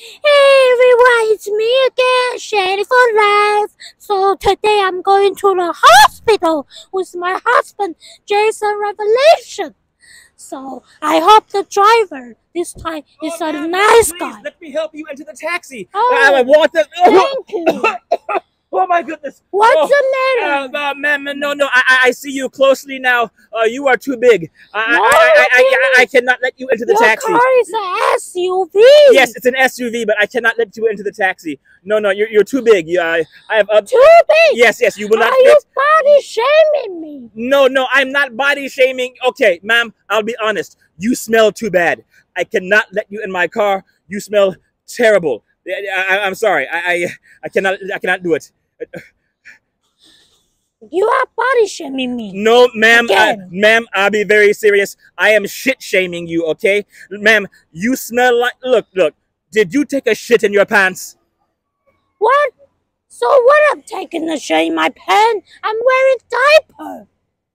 Hey everyone, it's me again, Shanny for Life. So today I'm going to the hospital with my husband, Jason Revelation. So I hope the driver this time is Oh, a nice please, guy. Let me help you into the taxi. Oh, I, I want the. Thank you. Oh my goodness. What's Oh, the Uh, matter? uh, ma'am, no, no, I, I- see you closely now. Uh, you are too big. I, I- No, I, I, I. I, cannot let you into the Your taxi. car is an SUV. Yes, it's an SUV, but I cannot let you into the taxi. No, no, you're, you're too big. You, I, I have up. Too big. Yes, yes, you will not Are you body shaming me? No, no, I'm not body shaming. Okay, ma'am, I'll be honest. You smell too bad. I cannot let you in my car. You smell terrible. I, am sorry. I, I, I cannot, I cannot do it. You are body shaming me. No, ma'am, I, ma'am, I'll be very serious. I am shit shaming you, okay? Ma'am, you smell like. Look, look. Did you take a shit in your pants? What? So what? I'm taking a shit in my pants. I'm wearing diaper.